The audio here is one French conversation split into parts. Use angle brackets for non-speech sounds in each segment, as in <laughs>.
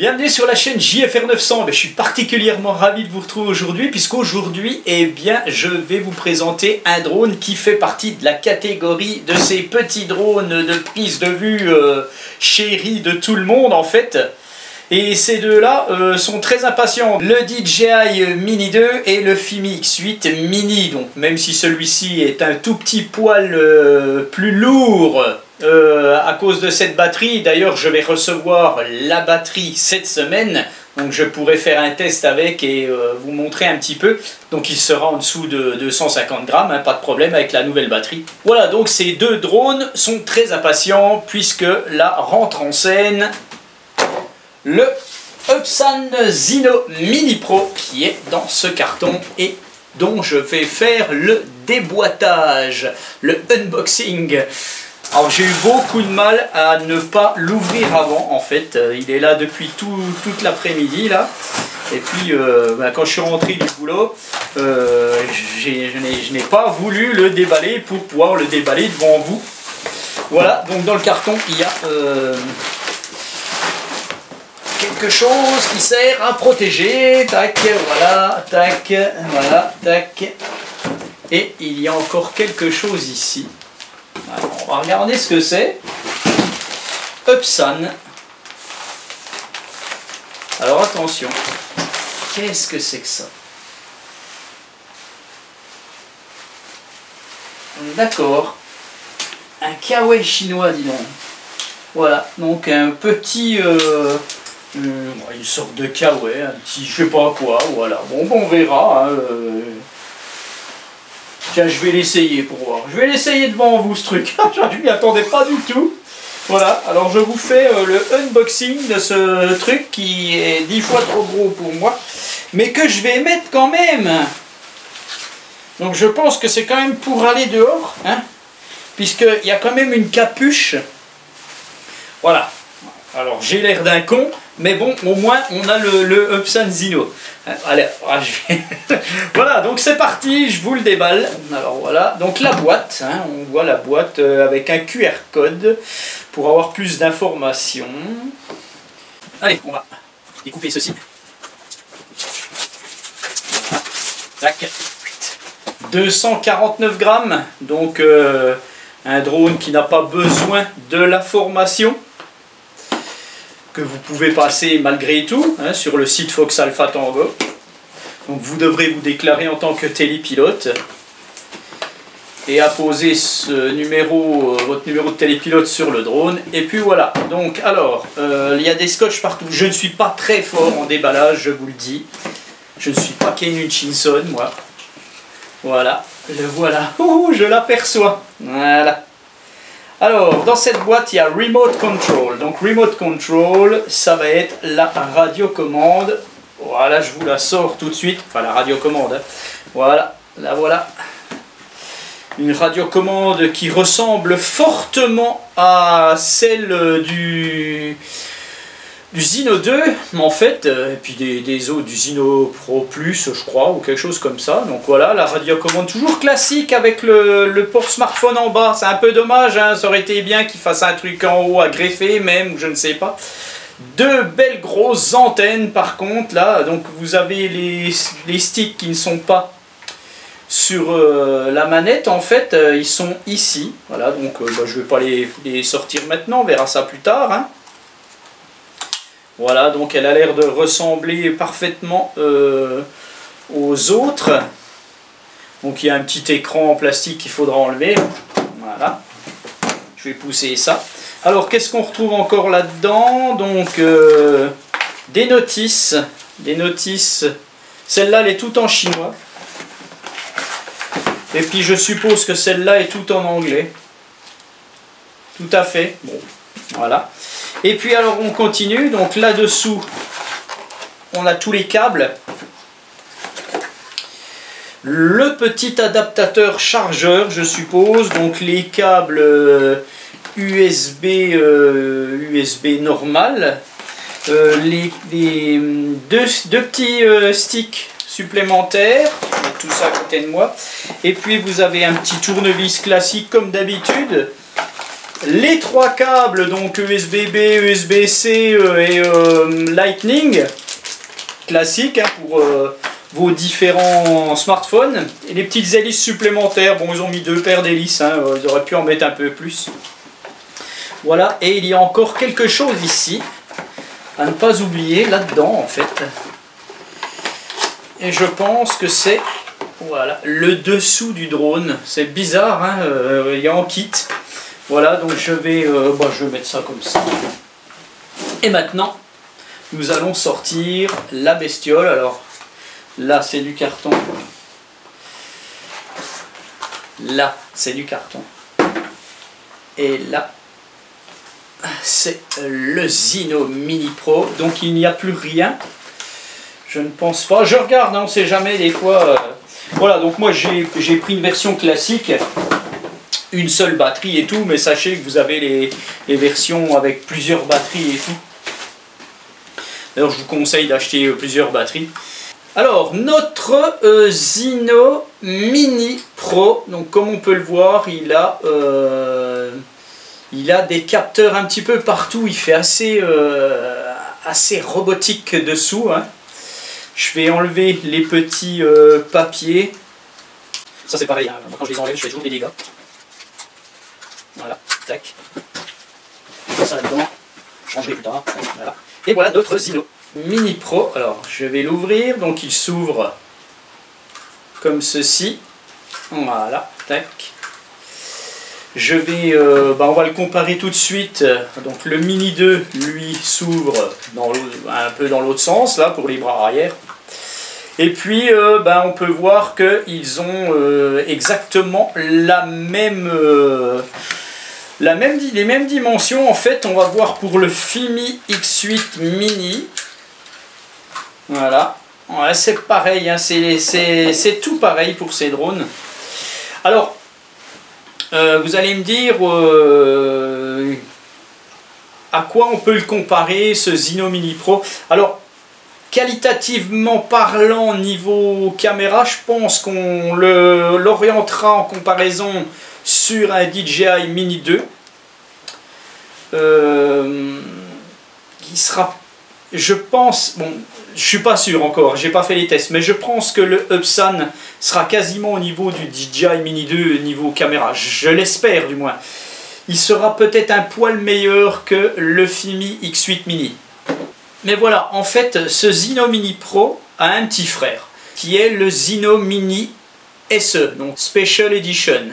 Bienvenue sur la chaîne JFR 900. Je suis particulièrement ravi de vous retrouver aujourd'hui puisqu'aujourd'hui, eh je vais vous présenter un drone qui fait partie de la catégorie de ces petits drones de prise de vue euh, chéris de tout le monde en fait. Et ces deux-là euh, sont très impatients. Le DJI Mini 2 et le Fimi X8 Mini. Donc même si celui-ci est un tout petit poil euh, plus lourd euh, à cause de cette batterie. D'ailleurs, je vais recevoir la batterie cette semaine. Donc je pourrai faire un test avec et euh, vous montrer un petit peu. Donc il sera en dessous de 250 grammes, hein, pas de problème avec la nouvelle batterie. Voilà, donc ces deux drones sont très impatients puisque là rentre en scène le Upsan Zino Mini Pro qui est dans ce carton et dont je vais faire le déboîtage, le unboxing. Alors j'ai eu beaucoup de mal à ne pas l'ouvrir avant en fait. Euh, il est là depuis toute l'après-midi là. Et puis euh, bah, quand je suis rentré du boulot, euh, je n'ai pas voulu le déballer pour pouvoir le déballer devant vous. Voilà, donc dans le carton il y a quelque chose qui sert à protéger. Tac, voilà, tac, voilà, tac. Et il y a encore quelque chose ici on va regarder ce que c'est. Upsan. Alors attention, qu'est-ce que c'est que ça? D'accord. Un kawaii chinois, dis donc. Voilà, donc un petit... Euh, une sorte de kawaii, un petit je sais pas quoi, voilà. Bon, on verra. Hein, euh, Tiens, je vais l'essayer pour voir. Je vais l'essayer devant vous ce truc. <laughs> je m'y attendais pas du tout. Voilà, alors je vous fais euh, le unboxing de ce truc qui est dix fois trop gros pour moi, mais que je vais mettre quand même. Donc je pense que c'est quand même pour aller dehors, hein, puisqu'il y a quand même une capuche. Voilà, alors j'ai l'air d'un con, mais bon, au moins on a le, le Upsan Zino. Euh, allez, ah, <laughs> voilà, donc c'est parti, je vous le déballe. Alors voilà, donc la boîte, hein, on voit la boîte euh, avec un QR code pour avoir plus d'informations. Allez, on va découper ceci. Tac. 249 grammes, donc euh, un drone qui n'a pas besoin de la formation que vous pouvez passer malgré tout hein, sur le site Fox Alpha Tango. Donc vous devrez vous déclarer en tant que télépilote et apposer ce numéro, euh, votre numéro de télépilote sur le drone. Et puis voilà. Donc alors, euh, il y a des scotch partout. Je ne suis pas très fort en déballage, je vous le dis. Je ne suis pas Ken Hutchinson, moi. Voilà, le voilà. <laughs> Je l'aperçois. Voilà. Alors, dans cette boîte, il y a Remote Control. Donc, Remote Control, ça va être la radiocommande. Voilà, je vous la sors tout de suite. Enfin, la radiocommande. Hein. Voilà, la voilà. Une radiocommande qui ressemble fortement à celle du du Zino 2, mais en fait, euh, et puis des, des autres, du Zino Pro Plus, je crois, ou quelque chose comme ça. Donc voilà, la radiocommande toujours classique avec le, port smartphone en bas. C'est un peu dommage, hein, ça aurait été bien qu'il fasse un truc en haut à greffer même, ou je ne sais pas. Deux belles grosses antennes par contre, là. Donc vous avez les, sticks qui ne sont pas sur euh, la manette, en fait, euh, ils sont ici. Voilà, donc bah, je ne vais pas les, les, sortir maintenant, on verra ça plus tard. Hein. Voilà, donc elle a l'air de ressembler parfaitement euh, aux autres. Donc il y a un petit écran en plastique qu'il faudra enlever. Voilà. Je vais pousser ça. Alors qu'est-ce qu'on retrouve encore là-dedans? Donc euh, des notices. Des notices. Celle-là, elle est tout en chinois. Et puis je suppose que celle-là est tout en anglais. Tout à fait. Bon, voilà. Et puis alors on continue, donc là-dessous, on a tous les câbles. Le petit adaptateur chargeur, je suppose, donc les câbles USB, euh, USB euh, normal, euh, deux, petits sticks supplémentaires, tout ça à côté de moi, et puis vous avez un petit tournevis classique comme d'habitude, les trois câbles, donc USB-B, USB-C et Lightning, classique hein, pour vos différents smartphones. Et les petites hélices supplémentaires, bon ils ont mis deux paires d'hélices, hein, ils auraient pu en mettre un peu plus. Voilà, et il y a encore quelque chose ici, à ne pas oublier là-dedans en fait. Et je pense que c'est voilà, le dessous du drone. C'est bizarre, hein, euh, il y a en kit. Voilà, donc je vais, euh, bah, je vais mettre ça comme ça. Et maintenant, nous allons sortir la bestiole. Alors, Là, c'est du carton. Là, c'est du carton. Et là, c'est le Zino Mini Pro. Donc, il n'y a plus rien. Je ne pense pas. Je regarde, hein, on ne sait jamais, des fois... Euh, voilà, donc moi, j'ai pris une version classique une seule batterie et tout, mais sachez que vous avez les, versions avec plusieurs batteries et tout. D'ailleurs, je vous conseille d'acheter euh, plusieurs batteries. Alors, notre euh, Zino Mini Pro, donc comme on peut le voir, il a, euh, il a des capteurs un petit peu partout, il fait assez, assez robotique dessous. Hein. Je vais enlever les petits papiers. Ça c'est pareil, hein. quand je les enlève, je fais toujours des dégâts. Voilà, tac. Ça je rangerai plus tard. Voilà. Et voilà notre Zino. Mini Pro. Alors, je vais l'ouvrir. Donc, il s'ouvre comme ceci. Voilà, tac. Je vais, euh, bah, on va le comparer tout de suite. Donc, le Mini 2, lui, s'ouvre un peu dans l'autre sens, là, pour les bras arrière. Et puis, euh, bah, on peut voir qu'ils ont euh, exactement la même même, les mêmes dimensions en fait on va voir pour le Fimi X8 Mini voilà. c'est pareil, hein. c'est tout pareil pour ces drones. Alors, euh, vous allez me dire euh, à quoi on peut le comparer, ce Zino Mini Pro? Alors, qualitativement parlant, niveau caméra, je pense qu'on l'orientera en comparaison sur un DJI Mini 2. Euh, sera, je pense, bon, je suis pas sûr encore, j'ai pas fait les tests, mais je pense que le Upsan sera quasiment au niveau du DJI Mini 2 niveau caméra, je l'espère du moins. Il sera peut-être un poil meilleur que le Fimi X8 Mini. Mais voilà, en fait, ce Zino Mini Pro a un petit frère, qui est le Zino Mini SE, donc Special Edition,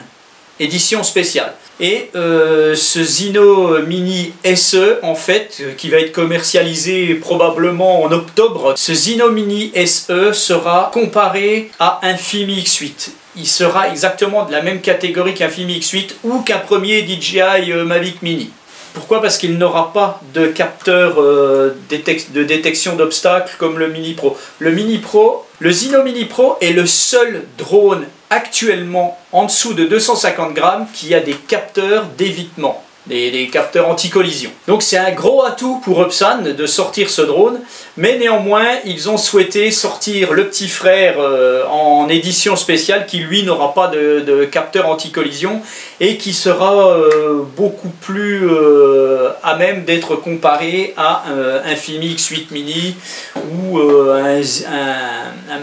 édition spéciale. Et euh, ce Zino Mini SE, en fait, euh, qui va être commercialisé probablement en octobre, ce Zino Mini SE sera comparé à un Fimi X8. Il sera exactement de la même catégorie qu'un Fimi X8 ou qu'un premier DJI euh, Mavic Mini. Pourquoi Parce qu'il n'aura pas de capteur de détection d'obstacles comme le Mini Pro. Le Mini Pro, le Zino Mini Pro est le seul drone actuellement en dessous de 250 grammes qui a des capteurs d'évitement des, capteurs anti-collision. Donc c'est un gros atout pour Upsan de sortir ce drone, mais néanmoins ils ont souhaité sortir le petit frère euh, en édition spéciale qui lui n'aura pas de, capteur anti-collision et qui sera euh, beaucoup plus euh, à même d'être comparé à un Fimi X8 Mini ou un,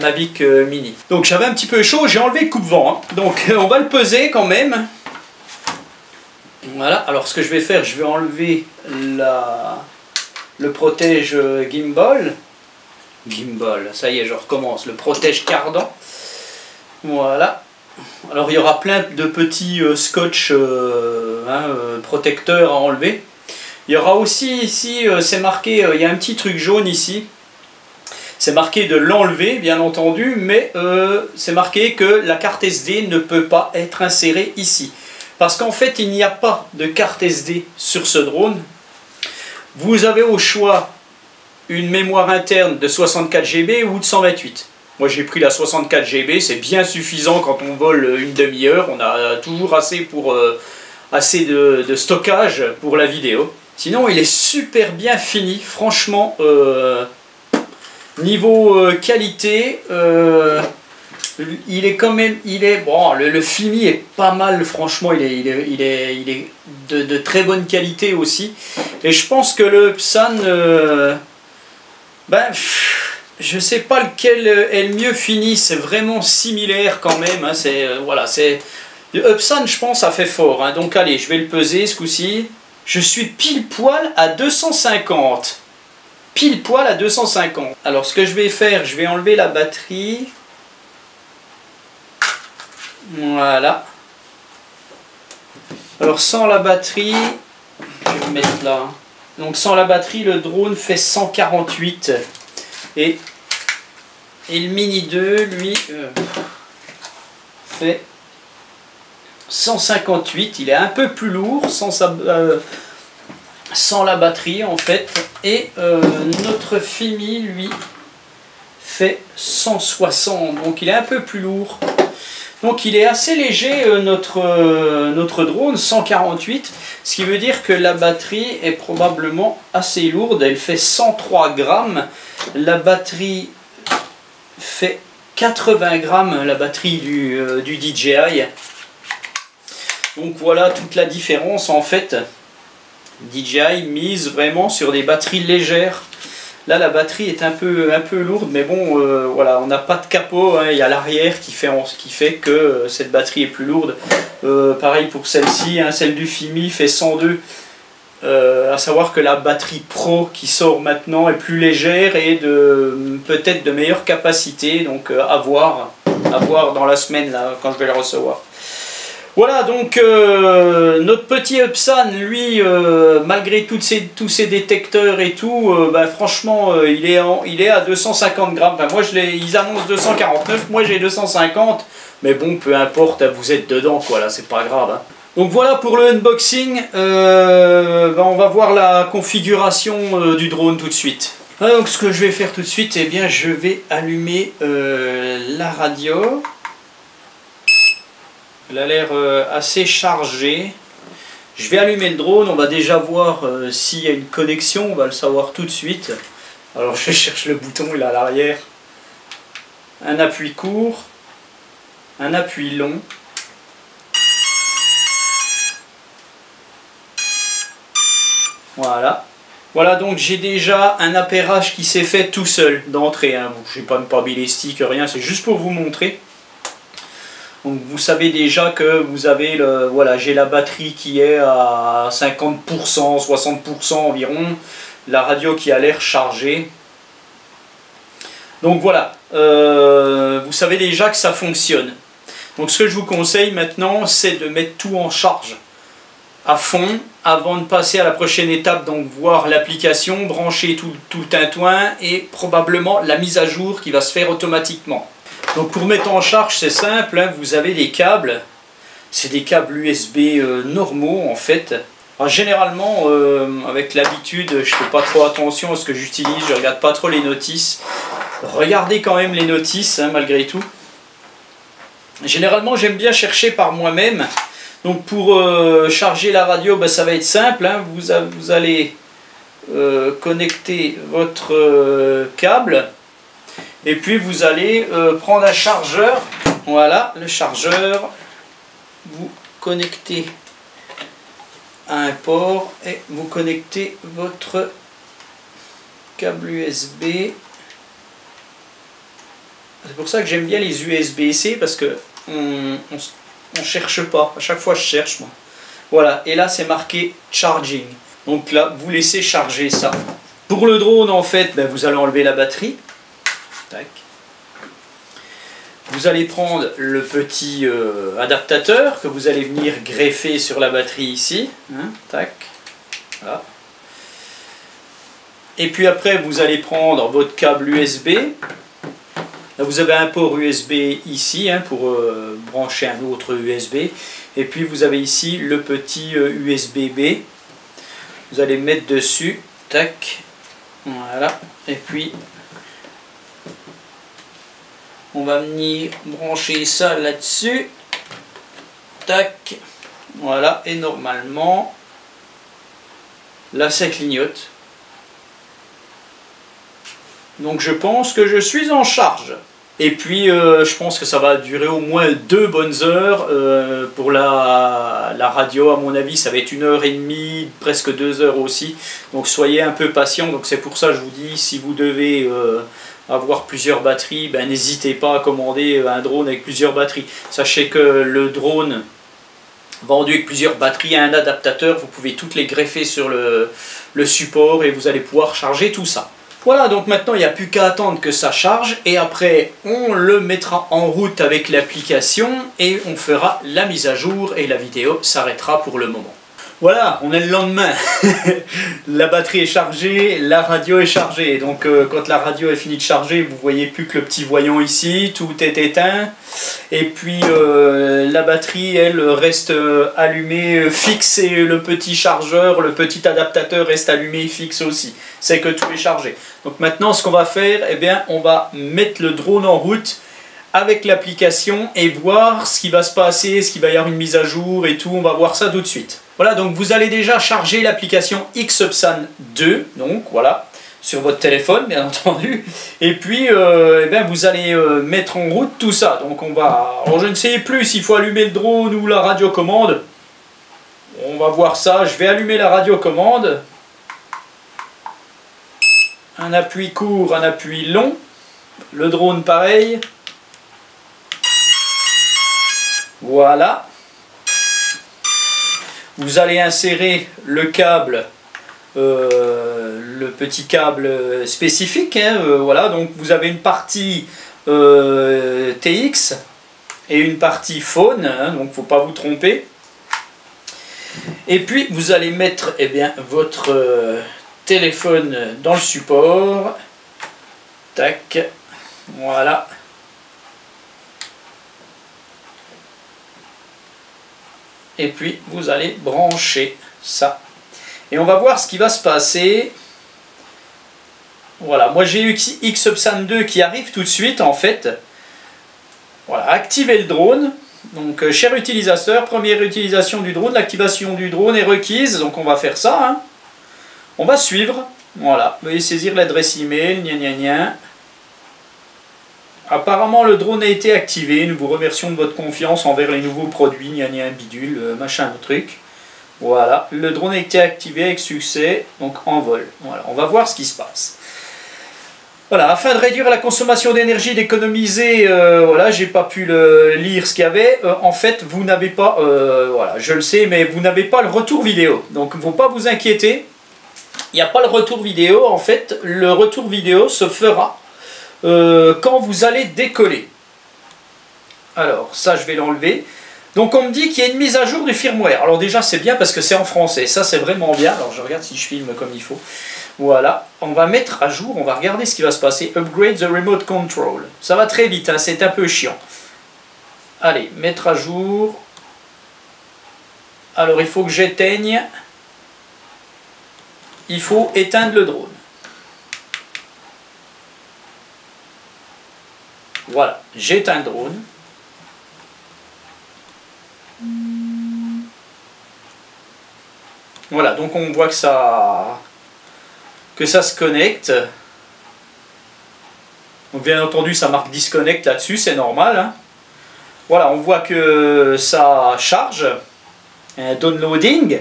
Mavic Mini. Donc j'avais un petit peu chaud, j'ai enlevé le coupe-vent, hein. donc <laughs> on va le peser quand même. Voilà, alors ce que je vais faire, je vais enlever le protège gimbal. Gimbal, ça y est, je recommence. Le protège cardan. Voilà. Alors il y aura plein de petits euh, scotch euh, hein, euh, protecteurs à enlever. Il y aura aussi ici, c'est marqué, il y a un petit truc jaune ici. C'est marqué de l'enlever, bien entendu, mais c'est marqué que la carte SD ne peut pas être insérée ici. Parce qu'en fait, il n'y a pas de carte SD sur ce drone. Vous avez au choix une mémoire interne de 64 GB ou de 128. Moi j'ai pris la 64 GB, c'est bien suffisant quand on vole une demi-heure, on a toujours assez, euh, de, stockage pour la vidéo. Sinon il est super bien fini, franchement, euh, niveau euh, qualité, il est quand même, il est bon, le, Fimi est pas mal, franchement, il est, il est, il est, il est de, très bonne qualité aussi. Et je pense que le Psan, euh, ben, je sais pas lequel est le mieux fini, c'est vraiment similaire quand même. hein, c'est euh, voilà, c'est le Upsan, je pense, a fait fort. hein. donc allez, je vais le peser ce coup-ci. Je suis pile poil à 250. Pile poil à 250. Alors ce que je vais faire, je vais enlever la batterie. Voilà. Alors sans la batterie, je vais le mettre là. hein. Donc sans la batterie, le drone fait 148. Et, et le Mini 2, lui, euh, fait 158. Il est un peu plus lourd sans, sa, euh, sans la batterie en fait. Et euh, notre Fimi, lui, fait 160. Donc il est un peu plus lourd. Donc il est assez léger euh, notre, euh, notre drone, 148, ce qui veut dire que la batterie est probablement assez lourde, elle fait 103 grammes, la batterie fait 80 grammes, la batterie du, euh, du DJI. Donc voilà toute la différence en fait. DJI mise vraiment sur des batteries légères. Là, la batterie est un peu, lourde, mais bon, euh, voilà, on n'a pas de capot. hein, Il y a l'arrière qui fait, qui fait que euh, cette batterie est plus lourde. Euh, pareil pour celle-ci, hein, celle du Fimi fait 102. Euh, à savoir que la batterie Pro qui sort maintenant est plus légère et peut-être de meilleure capacité. Donc à voir, dans la semaine quand je vais la recevoir. Voilà, donc euh, notre petit Upsan, lui, euh, malgré tous ces détecteurs et tout, euh, bah, franchement, il, est en- il est à 250 grammes. Moi, je ils annoncent 249, moi j'ai 250. Mais bon, peu importe, vous êtes dedans, quoi, là, c'est pas grave. hein. Donc voilà pour le unboxing. Bah, on va voir la configuration du drone tout de suite. Ah, donc ce que je vais faire tout de suite, eh bien, je vais allumer la radio. Elle a l'air euh, assez chargée. Je vais allumer le drone, on va déjà voir euh, s'il y a une connexion, on va le savoir tout de suite. Alors je <laughs> cherche le bouton, il est à l'arrière. Un appui court, un appui long. Voilà. Voilà, donc j'ai déjà un appairage qui s'est fait tout seul d'entrée. Hein. Je n'ai pas, pas mis les sticks, rien, c'est juste pour vous montrer. Donc vous savez déjà que vous avez le voilà, j'ai la batterie qui est à 50%, 60% environ, la radio qui a l'air chargée. Donc voilà, euh, vous savez déjà que ça fonctionne. Donc ce que je vous conseille maintenant, c'est de mettre tout en charge à fond avant de passer à la prochaine étape, donc voir l'application, brancher tout, tout le tintouin et probablement la mise à jour qui va se faire automatiquement. Donc pour mettre en charge, c'est simple, hein, vous avez des câbles, c'est des câbles USB euh, normaux en fait. Généralement, euh, avec l'habitude, je fais pas trop attention à ce que j'utilise, je regarde pas trop les notices. Regardez quand même les notices, hein, malgré tout. Généralement, j'aime bien chercher par moi-même. Donc pour euh, charger la radio, ben, ça va être simple. hein. Vous, vous allez connecter votre câble et puis vous allez euh, prendre un chargeur. Voilà, le chargeur. Vous connectez à un port et vous connectez votre câble USB. C'est pour ça que j'aime bien les USB-C parce que on, cherche pas. À chaque fois, je cherche moi. Voilà, et là c'est marqué charging. Donc là, vous laissez charger ça. Pour le drone, en fait, ben, vous allez enlever la batterie. Tac. Vous allez prendre le petit euh, adaptateur que vous allez venir greffer sur la batterie ici. hein, tac. Et puis après, vous allez prendre votre câble USB. Là, vous avez un port USB ici hein, pour euh, brancher un autre USB. Et puis vous avez ici le petit euh, USB-B. Vous allez mettre dessus. Tac. Voilà. Et puis on va venir brancher ça là-dessus. Tac. Voilà. Et normalement, là ça clignote. Donc je pense que je suis en charge. Et puis, euh, je pense que ça va durer au moins deux bonnes heures. Euh, pour la, radio, à mon avis, ça va être une heure et demie, presque deux heures aussi. Donc, soyez un peu patient. Donc, c'est pour ça que je vous dis, si vous devez euh, avoir plusieurs batteries, ben, n'hésitez pas à commander un drone avec plusieurs batteries. Sachez que le drone vendu avec plusieurs batteries et un adaptateur, vous pouvez toutes les greffer sur le, le support et vous allez pouvoir charger tout ça. Voilà, donc maintenant il n'y a plus qu'à attendre que ça charge et après on le mettra en route avec l'application et on fera la mise à jour et la vidéo s'arrêtera pour le moment. Voilà, on est le lendemain. <laughs> la batterie est chargée, la radio est chargée. Donc euh, quand la radio est finie de charger, vous voyez plus que le petit voyant ici, tout est éteint. Et puis euh, la batterie, elle, reste euh, allumée fixe et le petit chargeur, le petit adaptateur reste allumé fixe aussi. C'est que tout est chargé. Donc maintenant, ce qu'on va faire, eh bien, on va mettre le drone en route avec l'application et voir ce qui va se passer, est-ce qu'il va y avoir une mise à jour et tout. On va voir ça tout de suite. Voilà, donc vous allez déjà charger l'application Xupsan 2, donc voilà, sur votre téléphone, bien <laughs> entendu. Et puis, euh, eh bien, vous allez euh, mettre en route tout ça. Donc on va... Alors je ne sais plus s'il faut allumer le drone ou la radiocommande. On va voir ça. Je vais allumer la radiocommande. Un appui court, un appui long. Le drone pareil. Voilà. Vous allez insérer le câble, euh, le petit câble spécifique. Hein, euh, voilà, donc vous avez une partie euh, TX et une partie phone, hein, donc faut pas vous tromper. Et puis vous allez mettre eh bien, votre téléphone dans le support. Tac, voilà. Et puis vous allez brancher ça. Et on va voir ce qui va se passer. Voilà, moi j'ai eu Xupsan 2 qui arrive tout de suite en fait. Voilà, activer le drone. Donc, euh, cher utilisateur, première utilisation du drone, l'activation du drone est requise, donc on va faire ça. Hein. On va suivre, voilà, veuillez saisir l'adresse email, gna. Apparemment, le drone a été activé. Nous vous remercions de votre confiance envers les nouveaux produits, gna gna bidule, euh, machin, truc. Voilà, le drone a été activé avec succès, donc en vol. Voilà, on va voir ce qui se passe. Voilà, afin de réduire la consommation d'énergie, d'économiser, euh, voilà, j'ai pas pu lire ce qu'il y avait. Euh, en fait, vous n'avez pas, voilà, je le sais, mais vous n'avez pas le retour vidéo. Donc, il ne faut pas vous inquiéter. Il n'y a pas le retour vidéo. En fait, le retour vidéo se fera euh, quand vous allez décoller. Alors, ça, je vais l'enlever. Donc, on me dit qu'il y a une mise à jour du firmware. Alors déjà, c'est bien parce que c'est en français. Ça, c'est vraiment bien. Alors, je regarde si je filme comme il faut. Voilà. On va mettre à jour. On va regarder ce qui va se passer. Upgrade the remote control. Ça va très vite. Hein, c'est un peu chiant. Allez, mettre à jour. Alors, il faut que j'éteigne. Il faut éteindre le drone. Voilà, j'éteins le drone. Voilà, donc on voit que ça, se connecte. Donc bien entendu, ça marque disconnect là-dessus, c'est normal. Hein. Voilà, on voit que ça charge. Un downloading.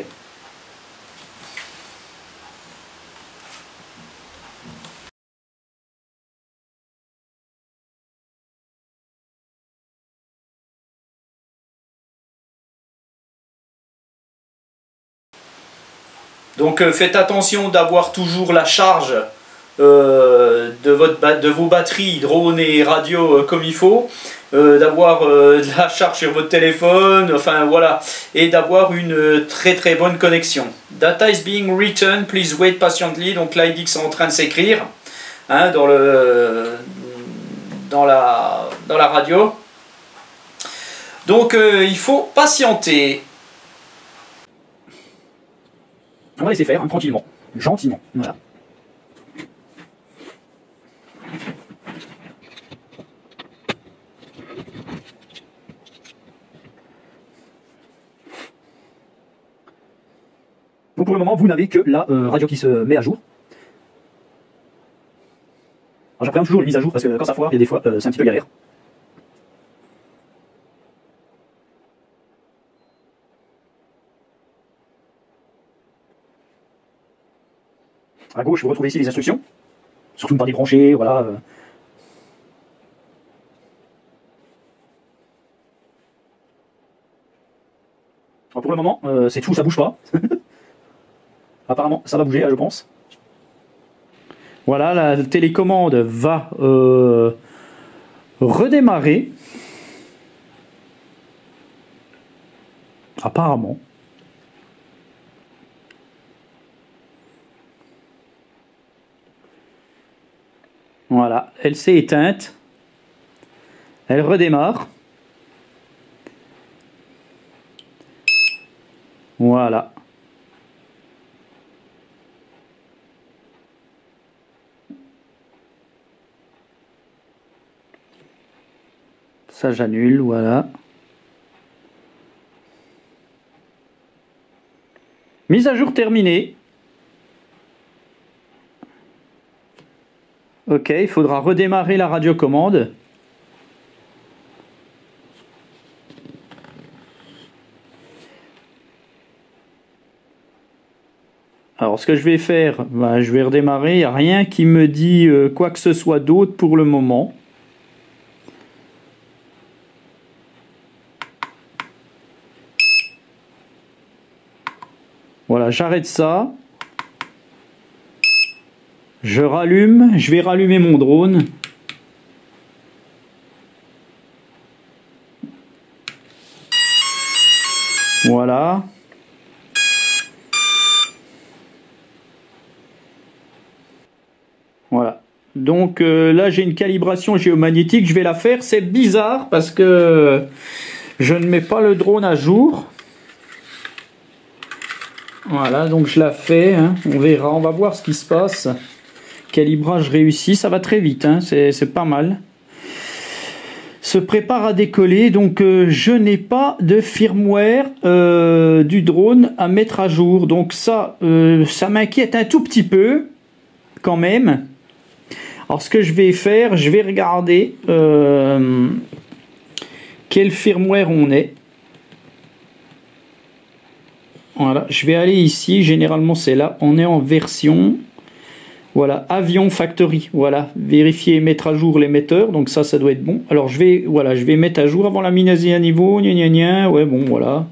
Donc euh, faites attention d'avoir toujours la charge euh, de, vos batteries, drone et radio euh, comme il faut, d'avoir de la charge sur votre téléphone, enfin voilà, et d'avoir une très très bonne connexion. Data is being written, please wait patiently. Donc là il dit que c'est en train de s'écrire hein, dans la radio. Donc il faut patienter. On va laisser faire, tranquillement, gentiment. Voilà. Donc pour le moment, vous n'avez que la euh, radio qui se met à jour. Alors J'appréhende toujours les mises à jour parce que quand ça foire, il y a des fois, euh, c'est un petit peu galère. À gauche, vous retrouvez ici les instructions. Surtout ne pas débrancher, voilà. euh. Pour le moment, euh, c'est tout, ça bouge pas. <laughs> Apparemment, ça va bouger, je pense. Voilà, la télécommande va euh, redémarrer. Apparemment. Voilà, elle s'est éteinte. Elle redémarre. Voilà. Ça j'annule, voilà. Mise à jour terminée. Ok, il faudra redémarrer la radiocommande. Alors ce que je vais faire, bah, je vais redémarrer, il n'y a rien qui me dit euh, quoi que ce soit d'autre pour le moment. Voilà, j'arrête ça. Je rallume, je vais rallumer mon drone. Voilà. Voilà. Donc euh, là j'ai une calibration géomagnétique, je vais la faire. C'est bizarre parce que je ne mets pas le drone à jour. Voilà, donc je la fais. hein. On verra, on va voir ce qui se passe. Calibrage réussi, ça va très vite, hein. c'est pas mal. Se prépare à décoller, donc euh, je n'ai pas de firmware euh, du drone à mettre à jour. Donc ça, euh, ça m'inquiète un tout petit peu, quand même. Alors ce que je vais faire, je vais regarder quel firmware on est. Voilà, je vais aller ici, généralement c'est là, on est en version, voilà, avion factory, voilà, vérifier et mettre à jour l'émetteur, donc ça, ça doit être bon. Alors je vais, voilà, je vais mettre à jour avant la mise à niveau, gna gna gna, ouais, bon, voilà.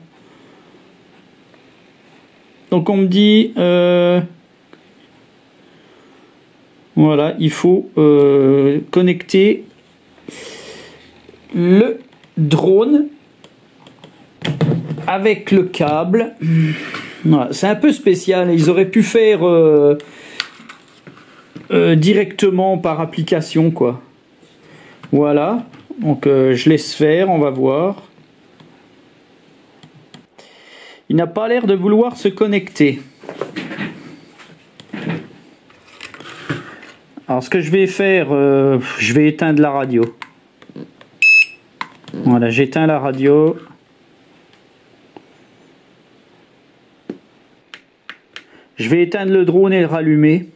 Donc on me dit, euh, voilà, il faut euh, connecter le drone avec le câble. C'est un peu spécial. Ils auraient pu faire euh, euh, directement par application, quoi. Voilà. Donc euh, je laisse faire, on va voir. Il n'a pas l'air de vouloir se connecter. Alors ce que je vais faire, euh, je vais éteindre la radio. Voilà, j'éteins la radio. Je vais éteindre le drone et le rallumer.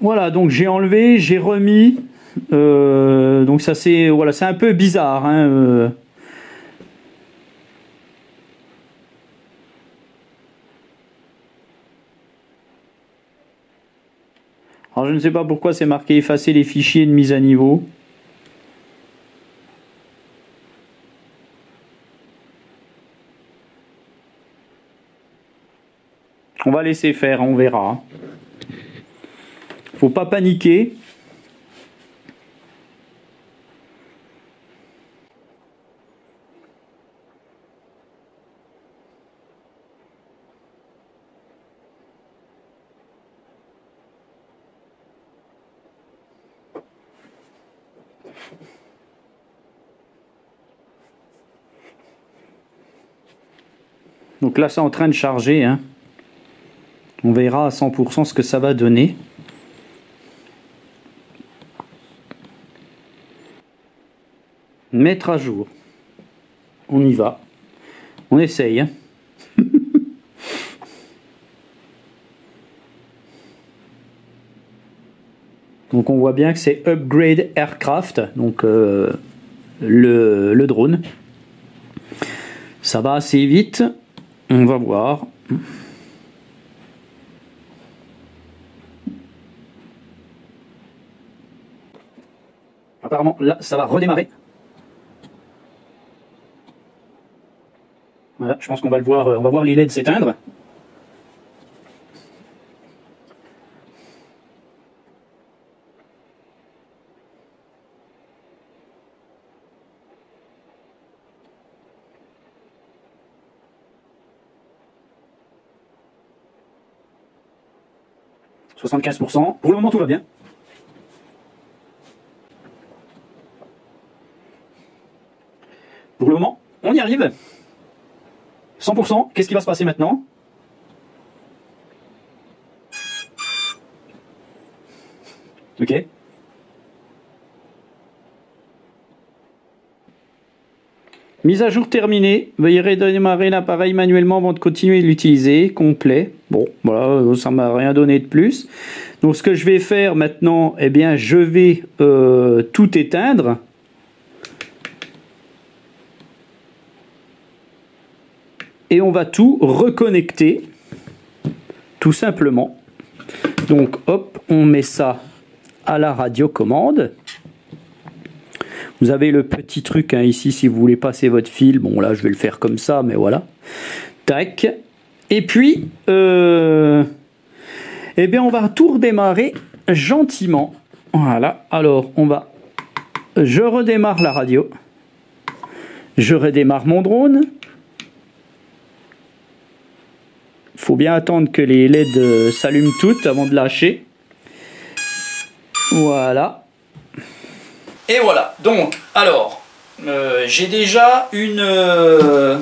Voilà, donc j'ai enlevé, j'ai remis. Euh, donc ça c'est voilà, c'est un peu bizarre. Hein, euh. Alors je ne sais pas pourquoi c'est marqué effacer les fichiers de mise à niveau. On va laisser faire, on verra. Faut pas paniquer. Donc là, c'est en train de charger. Hein. On verra à 100% ce que ça va donner. Mettre à jour. On y va. On essaye. <laughs> Donc on voit bien que c'est Upgrade Aircraft, donc euh, le, le drone. Ça va assez vite. On va voir. Apparemment, là, ça va redémarrer. Voilà, je pense qu'on va le voir, euh, on va voir les LED s'éteindre. 75%. Pour le moment, tout va bien. Pour le moment, on y arrive. 100%. Qu'est-ce qui va se passer maintenant Ok. Mise à jour terminée. Veuillez redémarrer l'appareil manuellement avant de continuer de l'utiliser. Complet. Bon, voilà, ça m'a rien donné de plus. Donc ce que je vais faire maintenant, eh bien, je vais euh, tout éteindre. Et on va tout reconnecter. Tout simplement. Donc hop, on met ça à la radiocommande. Vous avez le petit truc hein, ici si vous voulez passer votre fil. Bon là je vais le faire comme ça, mais voilà. Tac. Et puis, euh, eh bien on va tout redémarrer gentiment. Voilà. Alors on va, je redémarre la radio. Je redémarre mon drone. Faut bien attendre que les LED euh, s'allument toutes avant de lâcher. Voilà. Et voilà, donc, alors, euh, j'ai déjà une... Euh,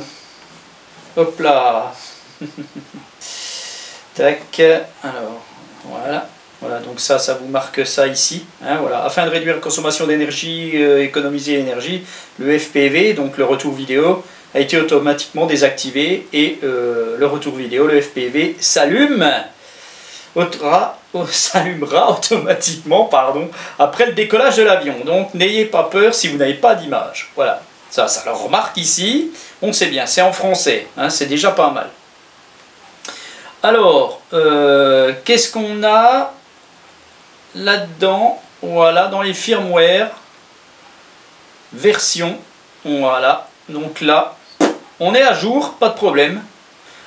hop là <laughs> Tac, alors, voilà. Voilà, donc ça, ça vous marque ça ici. Hein, voilà. Afin de réduire la consommation d'énergie, économiser l'énergie, le FPV, donc le retour vidéo, a été automatiquement désactivé et le retour vidéo, le FPV, s'allume <laughs> s'allumera automatiquement pardon, après le décollage de l'avion. Donc n'ayez pas peur si vous n'avez pas d'image. Voilà, ça, ça le remarque ici. On sait bien, c'est en français, hein, c'est déjà pas mal. Alors, euh, qu'est-ce qu'on a là-dedans? Voilà, dans les firmware, version, voilà. Donc là, on est à jour, pas de problème.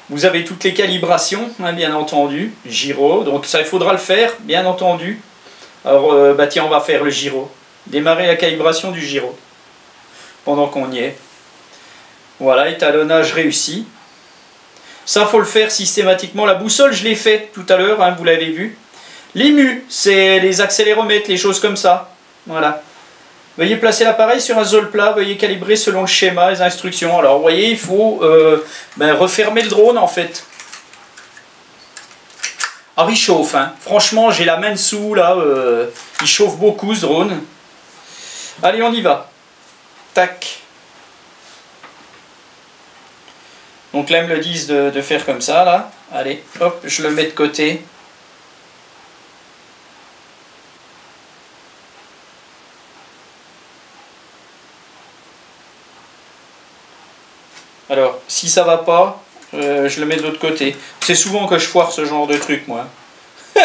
Vous avez toutes les calibrations, hein, bien entendu, gyro, donc ça il faudra le faire, bien entendu. Alors, euh, bah tiens, on va faire le gyro. Démarrer la calibration du gyro, pendant qu'on y est. Voilà, étalonnage réussi. Ça, faut le faire systématiquement. La boussole, je l'ai fait tout à l'heure, hein, vous l'avez vu. Les mu, c'est les accéléromètres, les choses comme ça. Voilà. Veuillez placer l'appareil sur un sol plat, veuillez calibrer selon le schéma, les instructions. Alors vous voyez, il faut euh, ben, refermer le drone en fait. Alors il chauffe, hein. franchement j'ai la main dessous là, euh, il chauffe beaucoup ce drone. Allez on y va. Tac. Donc là ils me le disent de, de faire comme ça là. Allez, hop, je le mets de côté. Alors, si ça va pas, euh, je le mets de l'autre côté. C'est souvent que je foire ce genre de truc, moi. <laughs>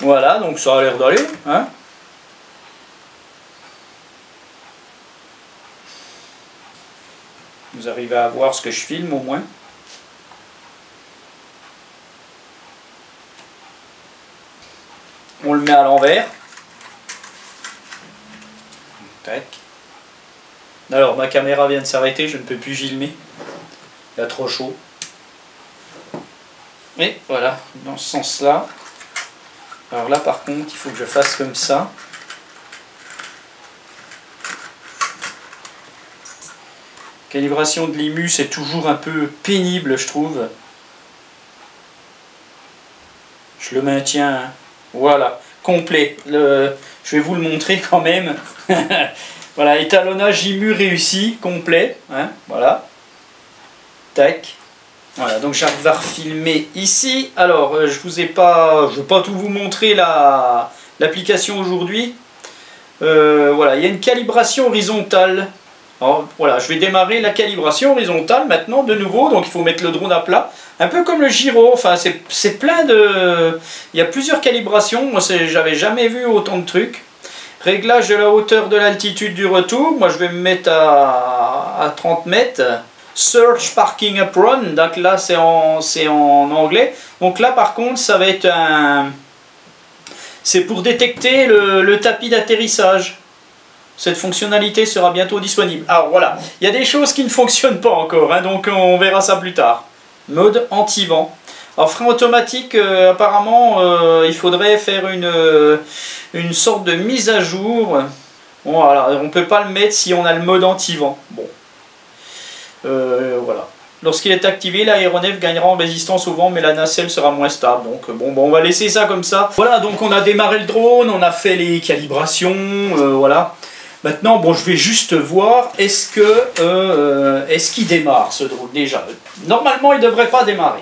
voilà, donc ça a l'air d'aller, hein Vous arrivez à voir ce que je filme au moins On le met à l'envers. Tac. Alors, ma caméra vient de s'arrêter, je ne peux plus filmer. Il y a trop chaud. Et voilà, dans ce sens-là. Alors là, par contre, il faut que je fasse comme ça. Calibration de l'IMU, c'est toujours un peu pénible, je trouve. Je le maintiens. Hein. Voilà, complet. Le, je vais vous le montrer <laughs> quand même. <laughs> voilà, étalonnage IMU réussi, complet. Hein, voilà. Tac. Voilà, donc j'arrive à refilmer ici. Alors, euh, je vous ai pas, je vais pas tout vous montrer l'application aujourd'hui. Euh, voilà, il y a une calibration horizontale voilà, je vais démarrer la calibration horizontale maintenant de nouveau, donc il faut mettre le drone à plat. Un peu comme le gyro, enfin c'est plein de... Il y a plusieurs calibrations, moi j'avais jamais vu autant de trucs. Réglage de la hauteur de l'altitude du retour, moi je vais me mettre à, 30 mètres. Search Parking Apron, donc là c'est en, en anglais. Donc là par contre ça va être un... C'est pour détecter le tapis d'atterrissage. Cette fonctionnalité sera bientôt disponible. Alors voilà, il y a des choses qui ne fonctionnent pas encore, hein, donc on verra ça plus tard. Mode anti-vent. Alors frein automatique, euh, apparemment, euh, il faudrait faire une, euh, sorte de mise à jour. Voilà, on ne peut pas le mettre si on a le mode anti-vent. Bon. voilà. Lorsqu'il est activé, l'aéronef gagnera en résistance au vent, mais la nacelle sera moins stable. Donc bon, on va laisser ça comme ça. Voilà, donc on a démarré le drone, on a fait les calibrations, voilà. Maintenant, bon, je vais juste voir, est-ce que euh, est-ce qu'il démarre ce drone déjà? Normalement, il ne devrait pas démarrer.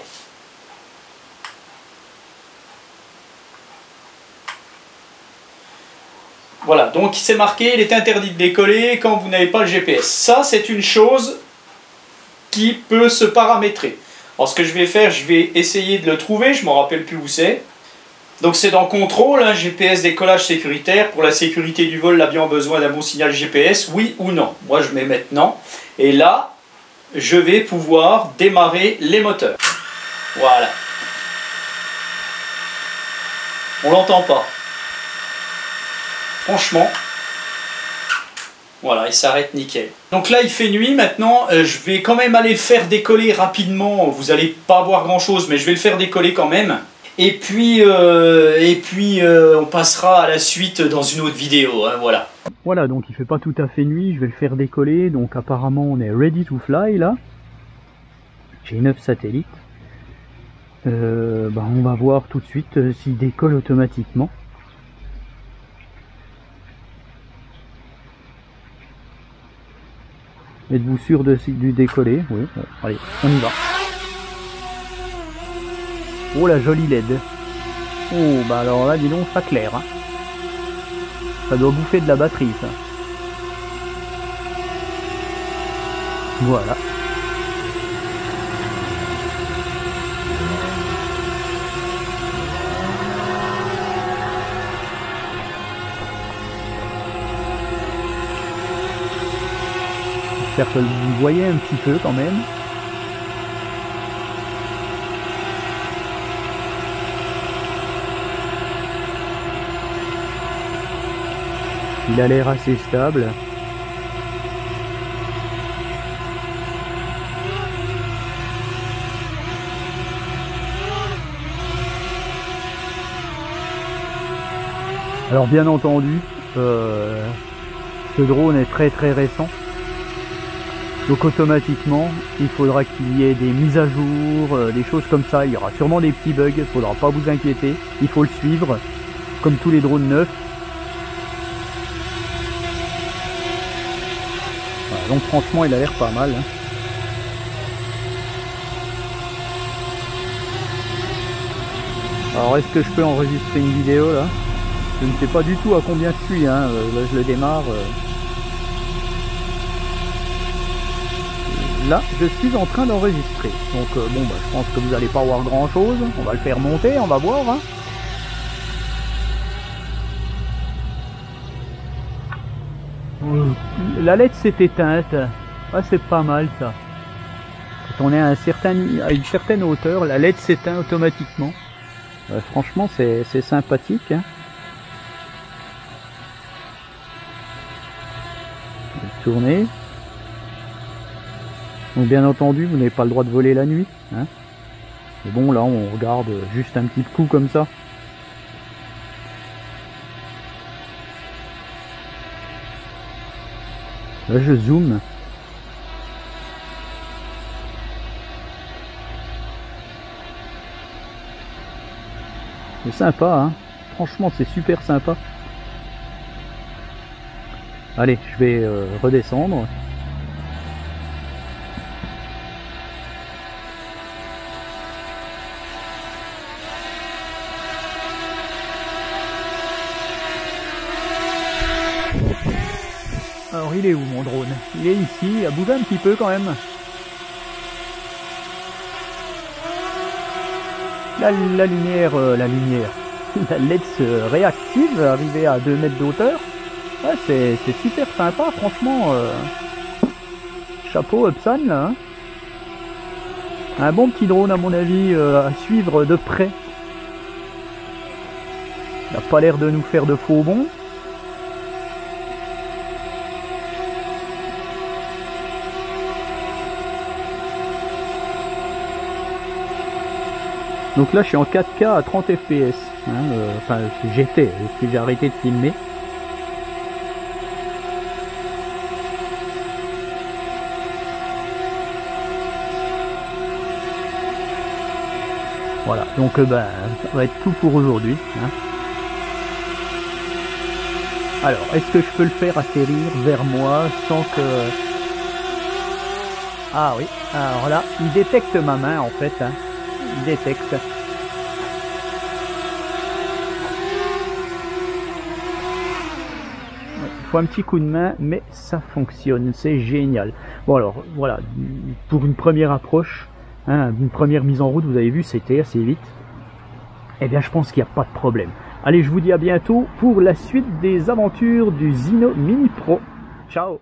Voilà, donc il s'est marqué, il est interdit de décoller quand vous n'avez pas le GPS. Ça, c'est une chose qui peut se paramétrer. Alors ce que je vais faire, je vais essayer de le trouver, je ne me rappelle plus où c'est. Donc c'est dans contrôle, hein, GPS décollage sécuritaire. Pour la sécurité du vol, l'avion a besoin d'un bon signal GPS, oui ou non Moi je mets maintenant. Et là, je vais pouvoir démarrer les moteurs. Voilà. On l'entend pas. Franchement. Voilà, il s'arrête nickel. Donc là, il fait nuit. Maintenant, euh, je vais quand même aller le faire décoller rapidement. Vous n'allez pas voir grand chose, mais je vais le faire décoller quand même. Et puis, euh, et puis euh, on passera à la suite dans une autre vidéo, hein, voilà. Voilà, donc il fait pas tout à fait nuit, je vais le faire décoller, donc apparemment on est ready to fly là. J'ai 9 satellites. Euh, bah, on va voir tout de suite s'il décolle automatiquement. Êtes-vous sûr de, du décoller? Oui, allez, on y va. Oh la jolie LED. Oh bah alors là dis donc ça clair. Hein. Ça doit bouffer de la batterie ça. Voilà. J'espère que vous voyez un petit peu quand même. Il a l'air assez stable. Alors bien entendu, euh, ce drone est très très récent. Donc automatiquement, il faudra qu'il y ait des mises à jour, euh, des choses comme ça. Il y aura sûrement des petits bugs, il faudra pas vous inquiéter. Il faut le suivre, comme tous les drones neufs. Donc franchement il a l'air pas mal. Hein. Alors est-ce que je peux enregistrer une vidéo là? Je ne sais pas du tout à combien je suis, hein. Euh, là je le démarre. Euh. Là je suis en train d'enregistrer. Donc euh, bon bah je pense que vous n'allez pas voir grand chose. On va le faire monter, on va voir. Hein. La LED s'est éteinte. Ah, c'est pas mal ça. Quand on est à, une certaine hauteur, la LED s'éteint automatiquement. franchement, c'est sympathique. Hein. Tourner. Donc bien entendu, vous n'avez pas le droit de voler la nuit. Hein. Mais bon, là, on regarde juste un petit coup comme ça. Là, je zoome. C'est sympa, hein. Franchement, c'est super sympa. Allez, je vais euh, redescendre. Il est où mon drone? Il est ici, il a un petit peu quand même. La, lumière, euh, la lumière, <laughs> la LED se réactive, arrivée à 2 mètres. Ouais, c'est super sympa, franchement. Euh, chapeau Epson là. Hein. Un bon petit drone à mon avis euh, à suivre de près. Il n'a pas l'air de nous faire de faux bons. Donc là je suis en 4K à 30 fps. Hein, euh, enfin j'étais, j'ai arrêté de filmer. Voilà, donc euh, ben, ça va être tout pour aujourd'hui. Hein. Alors, est-ce que je peux le faire atterrir vers moi sans que... Ah oui, alors là, il détecte ma main en fait. Hein détecte. Il faut un petit coup de main, mais ça fonctionne, c'est génial. Bon alors, voilà, pour une première approche, hein, une première mise en route, vous avez vu, c'était assez vite. Eh bien, je pense qu'il n'y a pas de problème. Allez, je vous dis à bientôt pour la suite des aventures du Zino Mini Pro. Ciao